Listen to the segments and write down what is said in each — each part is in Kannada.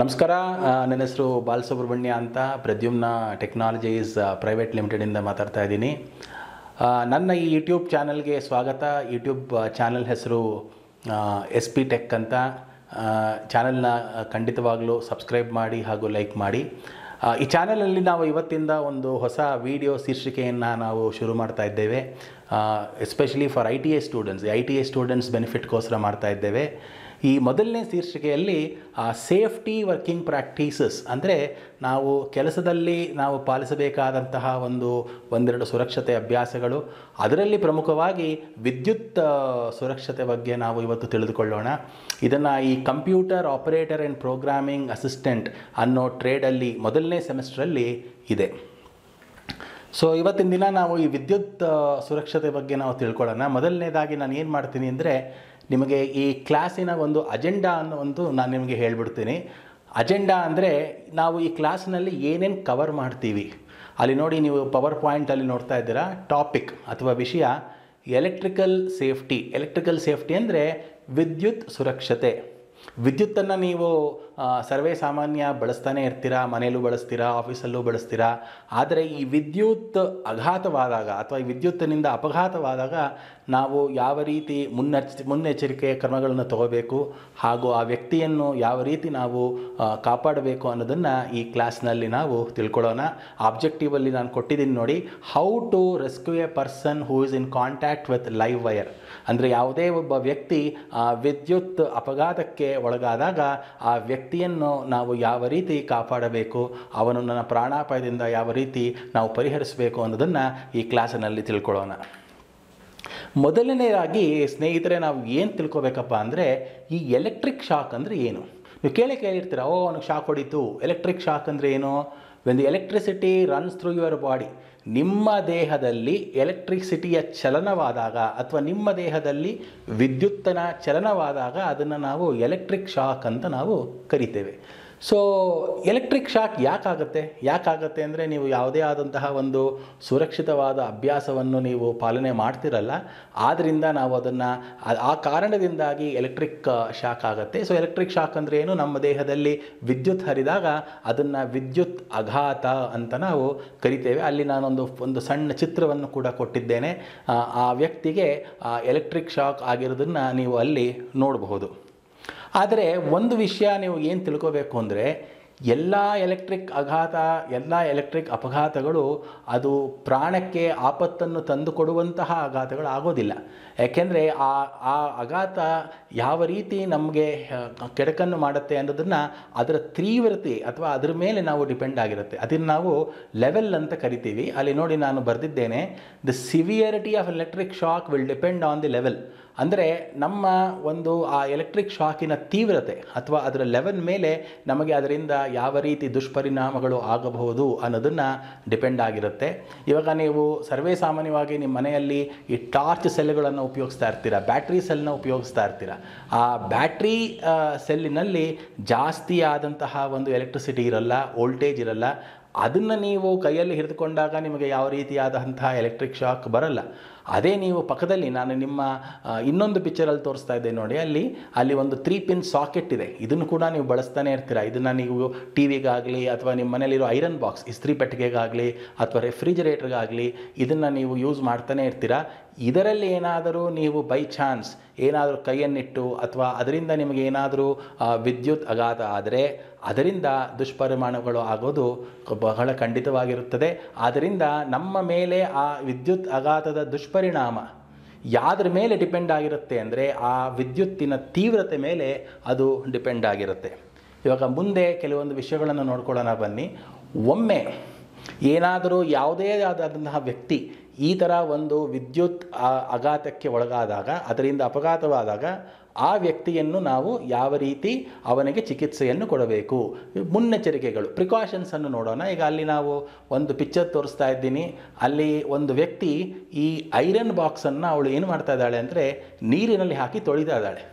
ನಮಸ್ಕಾರ ನನ್ನ ಹೆಸರು ಬಾಲಸುಬ್ರಹ್ಮಣ್ಯ ಅಂತ ಪ್ರದ್ಯುಮ್ನ ಟೆಕ್ನಾಲಜೀಸ್ ಪ್ರೈವೇಟ್ ಲಿಮಿಟೆಡಿಂದ ಮಾತಾಡ್ತಾ ಇದ್ದೀನಿ. ನನ್ನ ಈ ಯೂಟ್ಯೂಬ್ ಚಾನಲ್ಗೆ ಸ್ವಾಗತ. ಯೂಟ್ಯೂಬ್ ಚಾನಲ್ ಹೆಸರು ಎಸ್ ಪಿ ಟೆಕ್ ಅಂತ. ಚಾನಲ್ನ ಖಂಡಿತವಾಗಲೂ ಸಬ್ಸ್ಕ್ರೈಬ್ ಮಾಡಿ ಹಾಗೂ ಲೈಕ್ ಮಾಡಿ. ಈ ಚಾನಲಲ್ಲಿ ನಾವು ಇವತ್ತಿಂದ ಒಂದು ಹೊಸ ವಿಡಿಯೋ ಶೀರ್ಷಿಕೆಯನ್ನು ನಾವು ಶುರು ಮಾಡ್ತಾ ಇದ್ದೇವೆ. Especially for I T I students I T I students ಬೆನಿಫಿಟ್ಗೋಸ್ಕರ ಮಾಡ್ತಾ ಇದ್ದೇವೆ. ಈ ಮೊದಲನೇ ಶೀರ್ಷಿಕೆಯಲ್ಲಿ, ಆ ಸೇಫ್ಟಿ ವರ್ಕಿಂಗ್ ಪ್ರಾಕ್ಟೀಸಸ್ ಅಂದರೆ ನಾವು ಕೆಲಸದಲ್ಲಿ ನಾವು ಪಾಲಿಸಬೇಕಾದಂತಹ ಒಂದು ಒಂದೆರಡು ಸುರಕ್ಷತೆ ಅಭ್ಯಾಸಗಳು, ಅದರಲ್ಲಿ ಪ್ರಮುಖವಾಗಿ ವಿದ್ಯುತ್ ಸುರಕ್ಷತೆ ಬಗ್ಗೆ ನಾವು ಇವತ್ತು ತಿಳಿದುಕೊಳ್ಳೋಣ. ಇದನ್ನು ಈ computer operator and programming assistant ಅನ್ನೋ ಟ್ರೇಡಲ್ಲಿ ಮೊದಲನೇ ಸೆಮಿಸ್ಟ್ರಲ್ಲಿ ಇದೆ. ಸೊ ಇವತ್ತಿನ ದಿನ ನಾವು ಈ ವಿದ್ಯುತ್ ಸುರಕ್ಷತೆ ಬಗ್ಗೆ ನಾವು ತಿಳ್ಕೊಳ್ಳೋಣ. ಮೊದಲನೇದಾಗಿ ನಾನು ಏನು ಮಾಡ್ತೀನಿ ಅಂದರೆ ನಿಮಗೆ ಈ ಕ್ಲಾಸಿನ ಒಂದು ಅಜೆಂಡಾ ಅನ್ನೋ ನಾನು ನಿಮಗೆ ಹೇಳ್ಬಿಡ್ತೀನಿ. ಅಜೆಂಡಾ ಅಂದರೆ ನಾವು ಈ ಕ್ಲಾಸ್ನಲ್ಲಿ ಏನೇನು ಕವರ್ ಮಾಡ್ತೀವಿ. ಅಲ್ಲಿ ನೋಡಿ ನೀವು ಪವರ್ ಪಾಯಿಂಟಲ್ಲಿ ನೋಡ್ತಾ ಇದ್ದೀರಾ ಟಾಪಿಕ್ ಅಥವಾ ವಿಷಯ ಎಲೆಕ್ಟ್ರಿಕಲ್ ಸೇಫ್ಟಿ ಎಲೆಕ್ಟ್ರಿಕಲ್ ಸೇಫ್ಟಿ ಅಂದರೆ ವಿದ್ಯುತ್ ಸುರಕ್ಷತೆ. ವಿದ್ಯುತ್ತನ್ನು ನೀವು ಸರ್ವೇ ಸಾಮಾನ್ಯ ಬಳಸ್ತಾನೆ ಇರ್ತೀರಾ ಮನೆಯಲ್ಲೂ ಬಳಸ್ತೀರಾ, ಆಫೀಸಲ್ಲೂ ಬಳಸ್ತೀರಾ? ಆದರೆ ಈ ವಿದ್ಯುತ್ ಅಘಾತವಾದಾಗ ಅಥವಾ ಈ ವಿದ್ಯುತ್ತಿನಿಂದ ಅಪಘಾತವಾದಾಗ ನಾವು ಯಾವ ರೀತಿ ಮುನ್ನೆಚ್ಚ, ಮುನ್ನೆಚ್ಚರಿಕೆ ಕ್ರಮಗಳನ್ನು ತಗೋಬೇಕು ಹಾಗೂ ಆ ವ್ಯಕ್ತಿಯನ್ನು ಯಾವ ರೀತಿ ನಾವು ಕಾಪಾಡಬೇಕು ಅನ್ನೋದನ್ನು ಈ ಕ್ಲಾಸ್ನಲ್ಲಿ ನಾವು ತಿಳ್ಕೊಳ್ಳೋಣ. ಆಬ್ಜೆಕ್ಟಿವಲ್ಲಿ ನಾನು ಕೊಟ್ಟಿದ್ದೀನಿ ನೋಡಿ how to rescue a person who is in contact with live wire ಅಂದರೆ ಯಾವುದೇ ಒಬ್ಬ ವ್ಯಕ್ತಿ ವಿದ್ಯುತ್ ಅಪಘಾತಕ್ಕೆ ಒಳಗಾದಾಗ ಆ ವ್ಯಕ್ತಿಯನ್ನು ನಾವು ಯಾವ ರೀತಿ ಕಾಪಾಡಬೇಕು, ಅವನು ನನ್ನ ಪ್ರಾಣಾಪಾಯದಿಂದ ಯಾವ ರೀತಿ ನಾವು ಪರಿಹರಿಸಬೇಕು ಅನ್ನೋದನ್ನು ಈ ಕ್ಲಾಸಿನಲ್ಲಿ ತಿಳ್ಕೊಳ್ಳೋಣ. ಮೊದಲನೇದಾಗಿ ಸ್ನೇಹಿತರೆ, ನಾವು ಏನು ತಿಳ್ಕೊಬೇಕಪ್ಪ ಅಂದರೆ, ಈ ಎಲೆಕ್ಟ್ರಿಕ್ ಶಾಕ್ ಅಂದರೆ ಏನು? ನೀವು ಕೇಳಿ ಕೇಳಿರ್ತೀರ, ಓ, ಅವನಿಗೆ ಶಾಕ್ ಹೊಡಿತು. ಎಲೆಕ್ಟ್ರಿಕ್ ಶಾಕ್ ಅಂದರೆ ಏನು? When the electricity runs through your body ನಿಮ್ಮ ದೇಹದಲ್ಲಿ ಎಲೆಕ್ಟ್ರಿಸಿಟಿಯ ಚಲನವಾದಾಗ ಅಥವಾ ನಿಮ್ಮ ದೇಹದಲ್ಲಿ ವಿದ್ಯುತ್ತನ ಚಲನವಾದಾಗ ಅದನ್ನು ನಾವು ಎಲೆಕ್ಟ್ರಿಕ್ ಶಾಕ್ ಅಂತ ನಾವು ಕರಿತೇವೆ. ಸೊ ಎಲೆಕ್ಟ್ರಿಕ್ ಶಾಕ್ ಯಾಕಾಗತ್ತೆ? ಯಾಕಾಗತ್ತೆ ಅಂದರೆ ನೀವು ಯಾವುದೇ ಆದಂತಹ ಒಂದು ಸುರಕ್ಷಿತವಾದ ಅಭ್ಯಾಸವನ್ನು ನೀವು ಪಾಲನೆ ಮಾಡ್ತಿರಲ್ಲ. ಆದ್ದರಿಂದ ನಾವು ಅದನ್ನು ಆ ಕಾರಣದಿಂದಾಗಿ ಎಲೆಕ್ಟ್ರಿಕ್ ಶಾಕ್ ಆಗುತ್ತೆ. ಸೊ ಎಲೆಕ್ಟ್ರಿಕ್ ಶಾಕ್ ಅಂದರೆ ಏನು? ನಮ್ಮ ದೇಹದಲ್ಲಿ ವಿದ್ಯುತ್ ಹರಿದಾಗ ಅದನ್ನು ವಿದ್ಯುತ್ ಅಘಾತ ಅಂತ ನಾವು ಕರಿತೇವೆ. ಅಲ್ಲಿ ನಾನೊಂದು ಒಂದು ಸಣ್ಣ ಚಿತ್ರವನ್ನು ಕೂಡ ಕೊಟ್ಟಿದ್ದೇನೆ. ಆ, ಆ ವ್ಯಕ್ತಿಗೆ ಎಲೆಕ್ಟ್ರಿಕ್ ಶಾಕ್ ಆಗಿರೋದನ್ನು ನೀವು ಅಲ್ಲಿ ನೋಡಬಹುದು. ಆದರೆ ಒಂದು ವಿಷಯ ನೀವು ಏನು ತಿಳ್ಕೋಬೇಕು ಅಂದರೆ ಎಲ್ಲ ಎಲೆಕ್ಟ್ರಿಕ್ ಅಘಾತ, ಎಲ್ಲ ಎಲೆಕ್ಟ್ರಿಕ್ ಅಪಘಾತಗಳು ಅದು ಪ್ರಾಣಕ್ಕೆ ಆಪತ್ತನ್ನು ತಂದುಕೊಡುವಂತಹ ಅಘಾತಗಳು ಆಗೋದಿಲ್ಲ. ಯಾಕೆಂದರೆ ಆ ಆ ಅಘಾತ ಯಾವ ರೀತಿ ನಮಗೆ ಕೆಡಕನ್ನು ಮಾಡುತ್ತೆ ಅನ್ನೋದನ್ನು ಅದರ ತೀವ್ರತೆ ಅಥವಾ ಅದರ ಮೇಲೆ ನಾವು ಡಿಪೆಂಡ್ ಆಗಿರುತ್ತೆ. ಅದನ್ನು ನಾವು ಲೆವೆಲ್ ಅಂತ ಕರಿತೀವಿ. ಅಲ್ಲಿ ನೋಡಿ ನಾನು ಬರೆದಿದ್ದೇನೆ. The severity of electric shock will depend on the level ಅಂದರೆ ನಮ್ಮ ಒಂದು ಆ ಎಲೆಕ್ಟ್ರಿಕ್ ಶಾಕಿನ ತೀವ್ರತೆ ಅಥವಾ ಅದರ ಲೆವೆಲ್ ಮೇಲೆ ನಮಗೆ ಅದರಿಂದ ಯಾವ ರೀತಿ ದುಷ್ಪರಿಣಾಮಗಳು ಆಗಬಹುದು ಅನ್ನೋದನ್ನು ಡಿಪೆಂಡ್ ಆಗಿರುತ್ತೆ. ಇವಾಗ ನೀವು ಸರ್ವೇ ಸಾಮಾನ್ಯವಾಗಿ ನಿಮ್ಮ ಮನೆಯಲ್ಲಿ ಈ ಟಾರ್ಚ್ ಸೆಲ್ಗಳನ್ನು ಉಪಯೋಗಿಸ್ತಾ ಇರ್ತೀರ? ಬ್ಯಾಟ್ರಿ ಸೆಲ್ನ ಉಪಯೋಗಿಸ್ತಾ ಇರ್ತೀರ? ಆ ಬ್ಯಾಟ್ರಿ ಸೆಲ್ಲಿನಲ್ಲಿ ಜಾಸ್ತಿ ಆದಂತಹ ಒಂದು ಎಲೆಕ್ಟ್ರಿಸಿಟಿ ಇರಲ್ಲ ವೋಲ್ಟೇಜ್ ಇರಲ್ಲ ಅದನ್ನು ನೀವು ಕೈಯಲ್ಲಿ ಹಿಡಿದುಕೊಂಡಾಗ ನಿಮಗೆ ಯಾವ ರೀತಿಯಾದಂತಹ ಎಲೆಕ್ಟ್ರಿಕ್ ಶಾಕ್ ಬರಲ್ಲ. ಅದೇ ನೀವು ಪಕ್ಕದಲ್ಲಿ ನಾನು ನಿಮ್ಮ ಇನ್ನೊಂದು ಪಿಕ್ಚರಲ್ಲಿ ತೋರಿಸ್ತಾ ಇದ್ದೆ ನೋಡಿ, ಅಲ್ಲಿ ಅಲ್ಲಿ ಒಂದು ತ್ರೀ ಪಿನ್ ಸಾಕೆಟ್ ಇದೆ. ಇದನ್ನು ಕೂಡ ನೀವು ಬಳಸ್ತಾನೆ ಇರ್ತೀರ? ಇದನ್ನು ನೀವು ಟಿ ವಿಗಾಗಲಿ ಅಥವಾ ನಿಮ್ಮ ಮನೇಲಿರೋ ಐರನ್ ಬಾಕ್ಸ್ ಇಸ್ತ್ರಿ ಪೆಟ್ಟಿಗೆಗಾಗಲಿ ಅಥವಾ ರೆಫ್ರಿಜರೇಟರ್ಗಾಗಲಿ ಇದನ್ನು ನೀವು ಯೂಸ್ ಮಾಡ್ತಾನೆ ಇರ್ತೀರ? ಇದರಲ್ಲಿ ಏನಾದರೂ ನೀವು ಬೈ ಚಾನ್ಸ್ ಏನಾದರೂ ಕೈಯನ್ನಿಟ್ಟು ಅಥವಾ ಅದರಿಂದ ನಿಮಗೆ ಏನಾದರೂ ವಿದ್ಯುತ್ ಅಗಾಧ ಆದರೆ ಅದರಿಂದ ದುಷ್ಪರಿಣಾಮಗಳು ಆಗೋದು ಬಹಳ ಖಂಡಿತವಾಗಿರುತ್ತದೆ. ಆದ್ದರಿಂದ ನಮ್ಮ ಮೇಲೆ ಆ ವಿದ್ಯುತ್ ಅಗಾಧದ ದುಷ್ಪರಿಣಾಮ ಯಾದ್ರ ಮೇಲೆ ಡಿಪೆಂಡ್ ಆಗಿರುತ್ತೆ ಅಂದರೆ ಆ ವಿದ್ಯುತ್ತಿನ ತೀವ್ರತೆ ಮೇಲೆ ಅದು ಡಿಪೆಂಡ್ ಆಗಿರುತ್ತೆ. ಇವಾಗ ಮುಂದೆ ಕೆಲವೊಂದು ವಿಷಯಗಳನ್ನು ನೋಡ್ಕೊಳ್ಳೋಣ ಬನ್ನಿ. ಒಮ್ಮೆ ಏನಾದರೂ ಯಾವುದೇ ಆದಂತಹ ವ್ಯಕ್ತಿ ಈ ಥರ ಒಂದು ವಿದ್ಯುತ್ ಅಘಾತಕ್ಕೆ ಒಳಗಾದಾಗ, ಅದರಿಂದ ಅಪಘಾತವಾದಾಗ ಆ ವ್ಯಕ್ತಿಯನ್ನು ನಾವು ಯಾವ ರೀತಿ ಅವನಿಗೆ ಚಿಕಿತ್ಸೆಯನ್ನು ಕೊಡಬೇಕು? ಮುನ್ನೆಚ್ಚರಿಕೆಗಳು ಪ್ರಿಕಾಷನ್ಸನ್ನು ನೋಡೋಣ. ಈಗ ಅಲ್ಲಿ ನಾವು ಒಂದು ಪಿಕ್ಚರ್ ತೋರಿಸ್ತಾ ಇದ್ದೀನಿ. ಅಲ್ಲಿ ಒಂದು ವ್ಯಕ್ತಿ ಈ ಐರನ್ ಬಾಕ್ಸನ್ನು ಅವಳು ಏನು ಮಾಡ್ತಾ ಇದ್ದಾಳೆ ಅಂದರೆ ನೀರಿನಲ್ಲಿ ಹಾಕಿ ತೊಳಿತಾ ಇದ್ದಾಳೆ.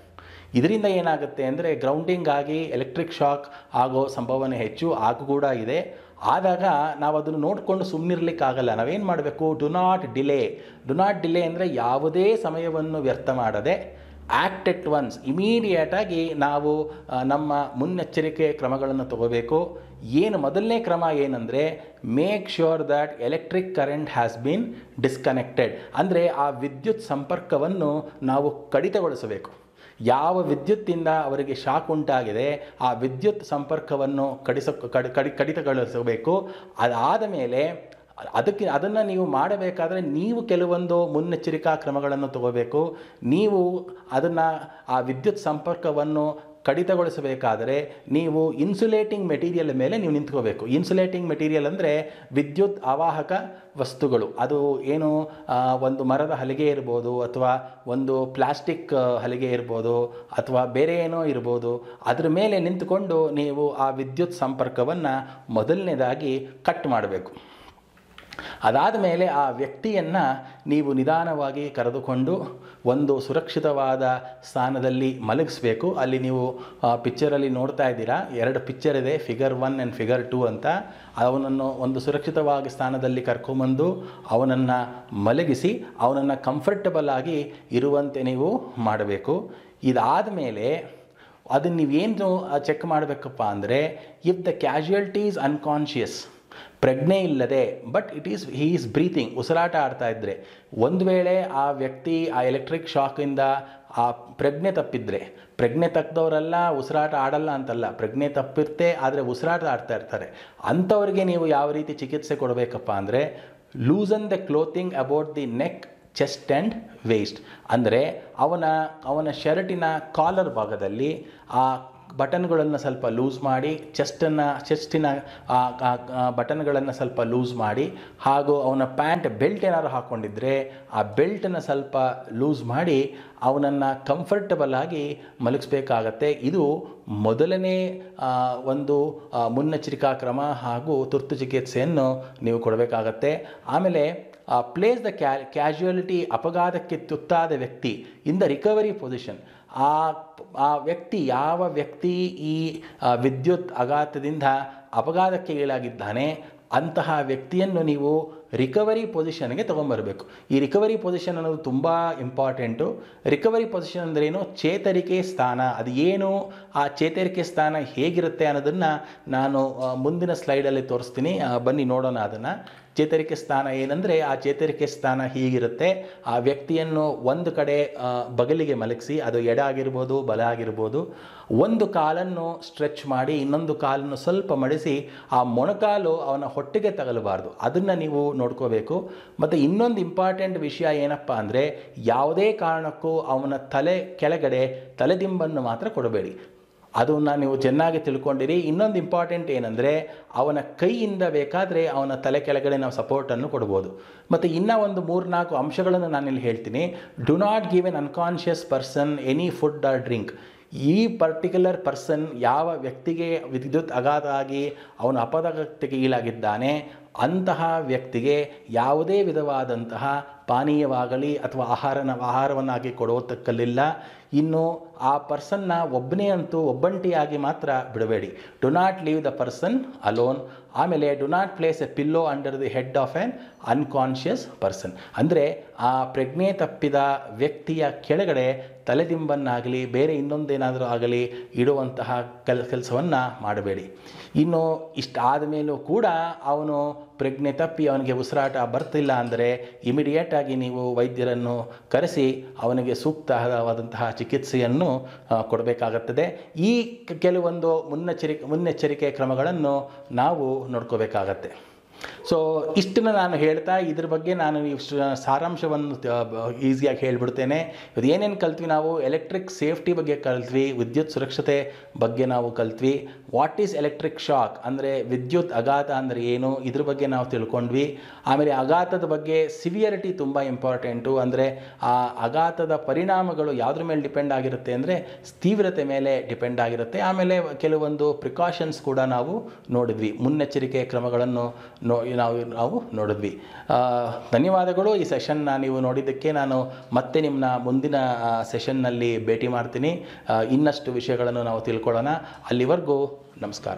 ಇದರಿಂದ ಏನಾಗುತ್ತೆ ಅಂದರೆ ಗ್ರೌಂಡಿಂಗ್ ಆಗಿ ಎಲೆಕ್ಟ್ರಿಕ್ ಶಾಕ್ ಆಗೋ ಸಂಭವನೆ ಹೆಚ್ಚು, ಆಗು ಕೂಡ ಇದೆ. ಆದಾಗ ನಾವು ಅದನ್ನು ನೋಡಿಕೊಂಡು ಸುಮ್ಮನಿರ್ಲಿಕ್ಕಾಗಲ್ಲ ನಾವೇನು ಮಾಡಬೇಕು? Do not delay do not delay ಅಂದರೆ ಯಾವುದೇ ಸಮಯವನ್ನು ವ್ಯರ್ಥ ಮಾಡದೆ ಆ್ಯಕ್ಟ್ ಎಟ್ ಒನ್ಸ್ ಇಮಿಡಿಯೇಟಾಗಿ ನಾವು ನಮ್ಮ ಮುನ್ನೆಚ್ಚರಿಕೆ ಕ್ರಮಗಳನ್ನು ತಗೋಬೇಕು. ಏನು ಮೊದಲನೇ ಕ್ರಮ ಏನಂದರೆ make sure that electric current has been disconnected ಅಂದರೆ ಆ ವಿದ್ಯುತ್ ಸಂಪರ್ಕವನ್ನು ನಾವು ಕಡಿತಗೊಳಿಸಬೇಕು. ಯಾವ ವಿದ್ಯುತ್ತಿಂದ ಅವರಿಗೆ ಶಾಕ್ ಉಂಟಾಗಿದೆ, ಆ ವಿದ್ಯುತ್ ಸಂಪರ್ಕವನ್ನು ಕಡಿಸ, ಕಡಿ ಕಡಿ, ಕಡಿತಗೊಳಿಸಬೇಕು. ಅದಾದ ಮೇಲೆ ಅದಕ್ಕೆ, ಅದನ್ನು ನೀವು ಮಾಡಬೇಕಾದರೆ ನೀವು ಕೆಲವೊಂದು ಮುನ್ನೆಚ್ಚರಿಕಾ ಕ್ರಮಗಳನ್ನು ತಗೋಬೇಕು. ನೀವು ಅದನ್ನು, ಆ ವಿದ್ಯುತ್ ಸಂಪರ್ಕವನ್ನು ಕಡಿತಗೊಳಿಸಬೇಕಾದರೆ ನೀವು ಇನ್ಸುಲೇಟಿಂಗ್ ಮೆಟೀರಿಯಲ್ ಮೇಲೆ ನೀವು ನಿಂತ್ಕೋಬೇಕು. ಇನ್ಸುಲೇಟಿಂಗ್ ಮೆಟೀರಿಯಲ್ ಅಂದರೆ ವಿದ್ಯುತ್ ಅವಾಹಕ ವಸ್ತುಗಳು. ಅದು ಏನು ಒಂದು ಮರದ ಹಲಿಗೆ ಇರ್ಬೋದು ಅಥವಾ ಒಂದು ಪ್ಲಾಸ್ಟಿಕ್ ಹಲಿಗೆ ಇರ್ಬೋದು ಅಥವಾ ಬೇರೆ ಏನೋ ಇರ್ಬೋದು, ಅದ್ರ ಮೇಲೆ ನಿಂತುಕೊಂಡು ನೀವು ಆ ವಿದ್ಯುತ್ ಸಂಪರ್ಕವನ್ನು ಮೊದಲನೇದಾಗಿ ಕಟ್ ಮಾಡಬೇಕು. ಅದಾದ ಮೇಲೆ ಆ ವ್ಯಕ್ತಿಯನ್ನು ನೀವು ನಿಧಾನವಾಗಿ ಕರೆದುಕೊಂಡು ಒಂದು ಸುರಕ್ಷಿತವಾದ ಸ್ಥಾನದಲ್ಲಿ ಮಲಗಿಸ್ಬೇಕು. ಅಲ್ಲಿ ನೀವು ಪಿಕ್ಚರಲ್ಲಿ ನೋಡ್ತಾ ಇದ್ದೀರಾ. ಎರಡು ಪಿಕ್ಚರ್ ಇದೆ figure one and figure two ಅಂತ. ಅವನನ್ನು ಒಂದು ಸುರಕ್ಷಿತವಾಗಿ ಸ್ಥಾನದಲ್ಲಿ ಕರ್ಕೊಂಬಂದು ಅವನನ್ನು ಮಲಗಿಸಿ, ಅವನನ್ನು ಕಂಫರ್ಟಬಲ್ ಆಗಿ ಇರುವಂತೆ ನೀವು ಮಾಡಬೇಕು. ಇದಾದ ಮೇಲೆ ಅದನ್ನು ನೀವೇನು ಚೆಕ್ ಮಾಡಬೇಕಪ್ಪ ಅಂದರೆ ಇಫ್ ದ ಕ್ಯಾಶುಯಲ್ಟೀಸ್ ಅನ್ಕಾನ್ಷಿಯಸ್ ಪ್ರಜ್ಞೆ ಇಲ್ಲದೆ but it is he is breathing ಉಸಿರಾಟ ಆಡ್ತಾ ಇದ್ದರೆ ಒಂದು ವೇಳೆ ಆ ವ್ಯಕ್ತಿ ಆ ಎಲೆಕ್ಟ್ರಿಕ್ ಶಾಕಿಂದ ಆ ಪ್ರಜ್ಞೆ ತಪ್ಪಿದ್ರೆ. ಪ್ರಜ್ಞೆ ತಕ್ಕದವರೆಲ್ಲ ಉಸಿರಾಟ ಆಡಲ್ಲ ಅಂತಲ್ಲ. ಪ್ರಜ್ಞೆ ತಪ್ಪಿರ್ತೆ, ಆದರೆ ಉಸಿರಾಟ ಆಡ್ತಾ ಇರ್ತಾರೆ. ಅಂಥವ್ರಿಗೆ ನೀವು ಯಾವ ರೀತಿ ಚಿಕಿತ್ಸೆ ಕೊಡಬೇಕಪ್ಪ ಅಂದರೆ loosen the clothing about the neck chest and waist ಅಂದರೆ ಅವನ ಅವನ ಶರ್ಟಿನ ಕಾಲರ್ ಭಾಗದಲ್ಲಿ ಆ ಬಟನ್ಗಳನ್ನು ಸ್ವಲ್ಪ ಲೂಸ್ ಮಾಡಿ ಚೆಸ್ಟನ್ನು ಚೆಸ್ಟಿನ ಬಟನ್ಗಳನ್ನು ಸ್ವಲ್ಪ ಲೂಸ್ ಮಾಡಿ, ಹಾಗೂ ಅವನ ಪ್ಯಾಂಟ್ ಬೆಲ್ಟ್ ಏನಾದ್ರು ಹಾಕ್ಕೊಂಡಿದ್ರೆ ಆ ಬೆಲ್ಟನ್ನು ಸ್ವಲ್ಪ ಲೂಸ್ ಮಾಡಿ, ಅವನನ್ನು ಕಂಫರ್ಟಬಲ್ ಆಗಿ ಮಲಗಿಸ್ಬೇಕಾಗತ್ತೆ. ಇದು ಮೊದಲನೇ ಒಂದು ಮುನ್ನೆಚ್ಚರಿಕಾ ಕ್ರಮ ಹಾಗೂ ತುರ್ತು ಚಿಕಿತ್ಸೆಯನ್ನು ನೀವು ಕೊಡಬೇಕಾಗತ್ತೆ. ಆಮೇಲೆ ಪ್ಲೇಸ್ ದ ಕ್ಯಾ ಕ್ಯಾಶುಯಾಲಿಟಿ ಅಪಘಾತಕ್ಕೆ ತುತ್ತಾದ ವ್ಯಕ್ತಿ ಇನ್ ದ ರಿಕವರಿ ಪೊಸಿಷನ್ ಆ ಆ ವ್ಯಕ್ತಿ, ಯಾವ ವ್ಯಕ್ತಿ ಈ ವಿದ್ಯುತ್ ಅಘಾತದಿಂದ ಅಪಘಾತಕ್ಕೆ ಈಡಾಗಿದ್ದಾನೆ, ಅಂತಹ ವ್ಯಕ್ತಿಯನ್ನು ನೀವು ರಿಕವರಿ ಪೊಸಿಷನ್ಗೆ ತೊಗೊಂಬರಬೇಕು. ಈ ರಿಕವರಿ ಪೊಸಿಷನ್ ಅನ್ನೋದು ತುಂಬ ಇಂಪಾರ್ಟೆಂಟು ರಿಕವರಿ ಪೊಸಿಷನ್ ಅಂದ್ರೇನು? ಚೇತರಿಕೆ ಸ್ಥಾನ. ಅದು ಏನು? ಆ ಚೇತರಿಕೆ ಸ್ಥಾನ ಹೇಗಿರುತ್ತೆ ಅನ್ನೋದನ್ನು ನಾನು ಮುಂದಿನ ಸ್ಲೈಡಲ್ಲಿ ತೋರಿಸ್ತೀನಿ. ಬನ್ನಿ ನೋಡೋಣ ಅದನ್ನು. ಚೇತರಿಕೆ ಸ್ಥಾನ ಏನಂದರೆ ಆ ಚೇತರಿಕೆ ಸ್ಥಾನ ಹೀಗಿರುತ್ತೆ. ಆ ವ್ಯಕ್ತಿಯನ್ನು ಒಂದು ಕಡೆ ಬಗಲಿಗೆ ಮಲಗಿಸಿ, ಅದು ಎಡ ಆಗಿರ್ಬೋದು, ಬಲ ಆಗಿರ್ಬೋದು, ಒಂದು ಕಾಲನ್ನು ಸ್ಟ್ರೆಚ್ ಮಾಡಿ, ಇನ್ನೊಂದು ಕಾಲನ್ನು ಸ್ವಲ್ಪ ಮಡಿಸಿ, ಆ ಮೊಣಕಾಲು ಅವನ ಹೊಟ್ಟೆಗೆ ತಗಲಬಾರ್ದು. ಅದನ್ನು ನೀವು ನೋಡ್ಕೋಬೇಕು. ಮತ್ತು ಇನ್ನೊಂದು ಇಂಪಾರ್ಟೆಂಟ್ ವಿಷಯ ಏನಪ್ಪ ಅಂದರೆ, ಯಾವುದೇ ಕಾರಣಕ್ಕೂ ಅವನ ತಲೆ ಕೆಳಗಡೆ ತಲೆದಿಂಬನ್ನು ಮಾತ್ರ ಕೊಡಬೇಡಿ. ಅದನ್ನು ನೀವು ಚೆನ್ನಾಗಿ ತಿಳ್ಕೊಂಡಿರಿ. ಇನ್ನೊಂದು ಇಂಪಾರ್ಟೆಂಟ್ ಏನಂದರೆ, ಅವನ ಕೈಯಿಂದ ಬೇಕಾದರೆ ಅವನ ತಲೆ ಕೆಳಗಡೆ ನಾವು ಸಪೋರ್ಟನ್ನು ಕೊಡ್ಬೋದು. ಮತ್ತು ಇನ್ನೂ ಒಂದು ಮೂರ್ನಾಲ್ಕು ಅಂಶಗಳನ್ನು ನಾನಿಲ್ಲಿ ಹೇಳ್ತೀನಿ. Do not give an unconscious person any food or drink ಈ ಪರ್ಟಿಕ್ಯುಲರ್ ಪರ್ಸನ್ ಯಾವ ವ್ಯಕ್ತಿಗೆ ವಿದ್ಯುತ್ ಆಘಾತ ಆಗಿ ಅವನು ಅಪಘಾತಕ್ಕೆ ಈಡಾಗಿದ್ದಾನೆ ಅಂತಹ ವ್ಯಕ್ತಿಗೆ ಯಾವುದೇ ವಿಧವಾದಂತಹ ಪಾನೀಯವಾಗಲಿ ಅಥವಾ ಆಹಾರನ ಆಹಾರವನ್ನಾಗಿ ಕೊಡೋತಕ್ಕಲ್ಲಿಲ್ಲ. ಇನ್ನು ಆ ಪರ್ಸನ್ನ ಒಬ್ಬನೇ ಅಂತೂ ಒಬ್ಬಂಟಿಯಾಗಿ ಮಾತ್ರ ಬಿಡಬೇಡಿ. Do not leave the person alone. ಆಮೇಲೆ do not place a pillow under the head of an unconscious person. ಅಂದರೆ ಆ ಪ್ರಜ್ಞೆ ತಪ್ಪಿದ ವ್ಯಕ್ತಿಯ ಕೆಳಗಡೆ ತಲೆದಿಂಬನ್ನಾಗಲಿ, ಬೇರೆ ಇನ್ನೊಂದೇನಾದರೂ ಆಗಲಿ ಇಡುವಂತಹ ಕೆಲ, ಕೆಲಸವನ್ನು ಮಾಡಬೇಡಿ. ಇನ್ನು ಇಷ್ಟಾದ ಮೇಲೂ ಕೂಡ ಅವನು ಪ್ರಜ್ಞೆ ತಪ್ಪಿ ಅವನಿಗೆ ಉಸಿರಾಟ ಬರ್ತಿಲ್ಲ ಅಂದರೆ ಇಮಿಡಿಯೇಟಾಗಿ ನೀವು ವೈದ್ಯರನ್ನು ಕರೆಸಿ ಅವನಿಗೆ ಸೂಕ್ತವಾದಂತಹ ಚಿಕಿತ್ಸೆಯನ್ನು ಕೊಡಬೇಕಾಗುತ್ತದೆ. ಈ ಕೆಲವೊಂದು ಮುನ್ನೆಚ್ಚರಿಕೆ ಮುನ್ನೆಚ್ಚರಿಕೆ ಕ್ರಮಗಳನ್ನು ನಾವು ನೋಡ್ಕೋಬೇಕಾಗತ್ತೆ. ಸೊ ಇಷ್ಟನ್ನು ನಾನು ಹೇಳ್ತಾ ಇದ್ರ ಬಗ್ಗೆ ನಾನು ಇಷ್ಟು ಸಾರಾಂಶವನ್ನು ಈಸಿಯಾಗಿ ಹೇಳಿಬಿಡ್ತೇನೆ. ಇದು ಏನೇನು ಕಲ್ತ್ವಿ ನಾವು? ಎಲೆಕ್ಟ್ರಿಕ್ ಸೇಫ್ಟಿ ಬಗ್ಗೆ ಕಲ್ತ್ವಿ, ವಿದ್ಯುತ್ ಸುರಕ್ಷತೆ ಬಗ್ಗೆ ನಾವು ಕಲ್ತ್ವಿ. ವಾಟ್ ಈಸ್ ಎಲೆಕ್ಟ್ರಿಕ್ ಶಾಕ್ ಅಂದರೆ ವಿದ್ಯುತ್ ಅಘಾತ ಅಂದರೆ ಏನು? ಇದ್ರ ಬಗ್ಗೆ ನಾವು ತಿಳ್ಕೊಂಡ್ವಿ. ಆಮೇಲೆ ಅಘಾತದ ಬಗ್ಗೆ ಸಿವಿಯರಿಟಿ ತುಂಬ ಇಂಪಾರ್ಟೆಂಟು ಅಂದರೆ ಆ ಅಘಾತದ ಪರಿಣಾಮಗಳು ಯಾವುದ್ರ ಮೇಲೆ ಡಿಪೆಂಡ್ ಆಗಿರುತ್ತೆ ಅಂದರೆ ತೀವ್ರತೆ ಮೇಲೆ ಡಿಪೆಂಡ್ ಆಗಿರುತ್ತೆ. ಆಮೇಲೆ ಕೆಲವೊಂದು ಪ್ರಿಕಾಷನ್ಸ್ ಕೂಡ ನಾವು ನೋಡಿದ್ವಿ. ಮುನ್ನೆಚ್ಚರಿಕೆ ಕ್ರಮಗಳನ್ನು ನೋ ನಾವು ನಾವು ನೋಡಿದ್ವಿ. ಧನ್ಯವಾದಗಳು ಈ ಸೆಷನ್ನ ನೀವು ನೋಡಿದ್ದಕ್ಕೆ ನಾನು ಮತ್ತೆ ನಿಮ್ಮನ್ನ ಮುಂದಿನ ಸೆಷನ್ನಲ್ಲಿ ಭೇಟಿ ಮಾಡ್ತೀನಿ. ಇನ್ನಷ್ಟು ವಿಷಯಗಳನ್ನು ನಾವು ತಿಳ್ಕೊಳ್ಳೋಣ. ಅಲ್ಲಿವರೆಗೂ ನಮಸ್ಕಾರ.